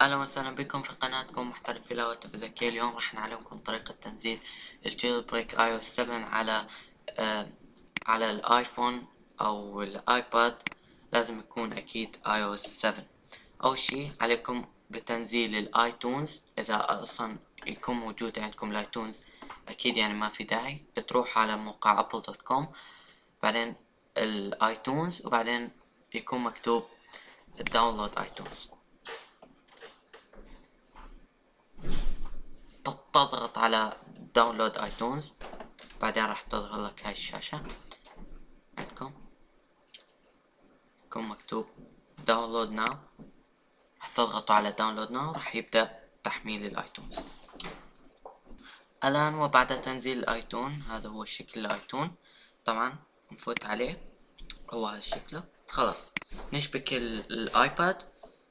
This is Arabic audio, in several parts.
أهلا وسهلا بكم في قناتكم محترف الهواتف الذكية اليوم راح نعلمكم طريقة تنزيل ال jailbreak iOS 7 على آه على الآيفون أو الآيباد. لازم يكون أكيد اي أو 7 أول شي عليكم بتنزيل ال iTunes. إذا أصلا يكون موجود عندكم ال iTunes أكيد يعني ما في داعي. تروح على موقع Apple dot com بعدين ال iTunes وبعدين يكون مكتوب download iTunes تضغط على download iTunes بعدين راح تظهر لك هاي الشاشة. عندكم؟ يكون مكتوب download now راح تضغطوا على download now راح يبدأ تحميل ال iTunes. الآن وبعد تنزيل ال iTunes هذا هو شكل ال iTunes. طبعا نفوت عليه. هو هذا شكله. خلاص. نشبك الآيباد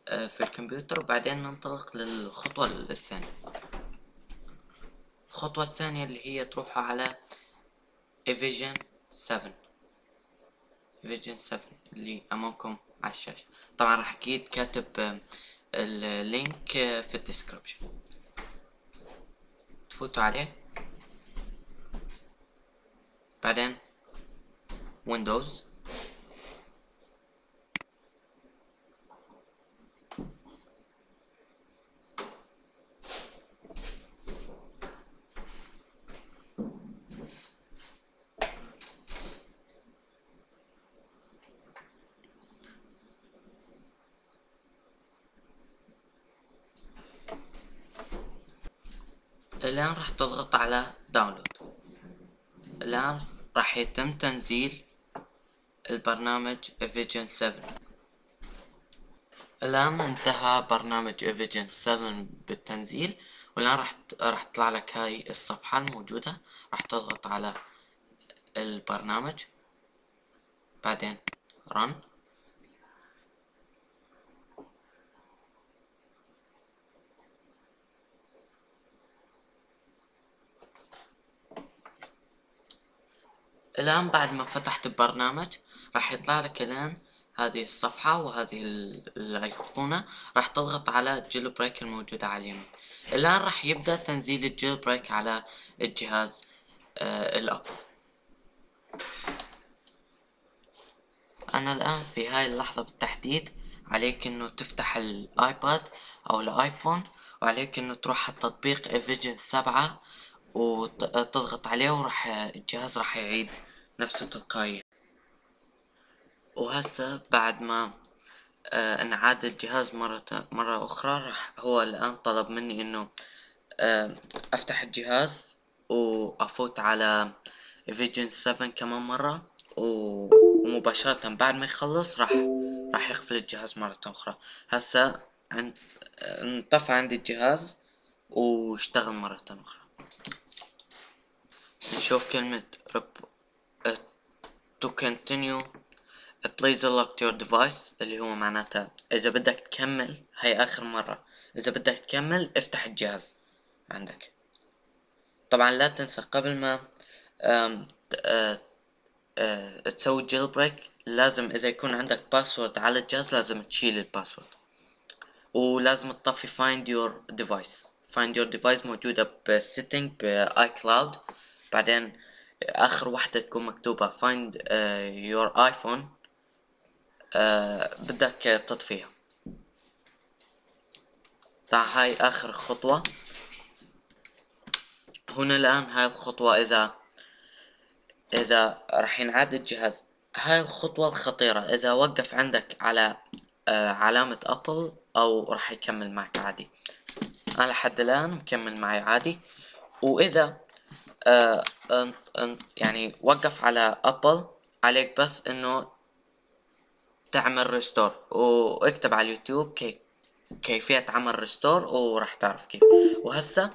آه، في الكمبيوتر وبعدين ننطلق للخطوة الثانية. الخطوة الثانية اللي هي تروحوا على evasion 7 evasion 7 اللي أمامكم على الشاشة. طبعا راح أكيد كاتب ال link في ال description. تفوتوا عليه. بعدين ويندوز الآن راح تضغط على داونلود الآن راح يتم تنزيل البرنامج Evision 7 الآن انتهى برنامج Evision 7 بالتنزيل والآن راح راح تطلع لك هاي الصفحة الموجودة. راح تضغط على البرنامج. بعدين run. الآن بعد ما فتحت البرنامج راح يطلع لك الآن هذه الصفحة وهذه الأيقونة راح تضغط على ال jailbreak الموجودة على اليمين. الآن راح يبدأ تنزيل ال jailbreak على الجهاز آه ال Apple أنا الآن في هاي اللحظة بالتحديد عليك إنه تفتح الآيباد أو الآيفون وعليك إنه تروح على تطبيق evasion سبعة وتضغط عليه وراح الجهاز راح يعيد نفسه تلقائيا. وهسه بعد ما آه انعاد الجهاز مرة مرة أخرى راح هو الآن طلب مني إنه آه أفتح الجهاز وأفوت على فيجن 7 كمان مرة. ومباشرة بعد ما يخلص راح راح يقفل الجهاز مرة أخرى. هسه عند انطفى عندي الجهاز واشتغل مرة أخرى. نشوف كلمة uh, to continue please select your device اللي هو معناتها إذا بدك تكمل هاي آخر مرة. إذا بدك تكمل افتح الجهاز عندك. طبعا لا تنسى قبل ما أم أه أه تسوي jailbreak لازم إذا يكون عندك password على الجهاز لازم تشيل ال password ولازم تطفي find your device. find your device موجودة ب setting iCloud بعدين آخر واحدة تكون مكتوبة. Find uh, your iphone. Uh, بدك تطفيها. هاي آخر خطوة. هنا الآن هاي الخطوة إذا إذا راح ينعاد الجهاز. هاي الخطوة الخطيرة. إذا وقف عندك على uh, علامة Apple أو راح يكمل معك عادي. أنا لحد الآن مكمل معي عادي. وإذا آه يعني وقف على Apple عليك بس إنه تعمل restore واكتب على اليوتيوب كي كيفية عمل restore وراح تعرف كيف. وهسه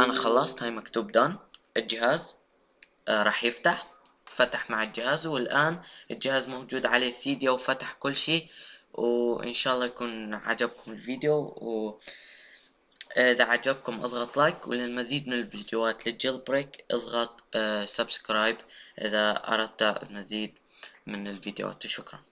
أنا خلصت هاي مكتوب done الجهاز آه راح يفتح فتح مع الجهاز. والآن الجهاز موجود عليه Cydia وفتح كل شيء. وإن شاء الله يكون عجبكم الفيديو. و إذا عجبكم أضغط like وللمزيد من الفيديوهات لل jailbreak أضغط subscribe إذا أردت المزيد من الفيديوهات. شكرا.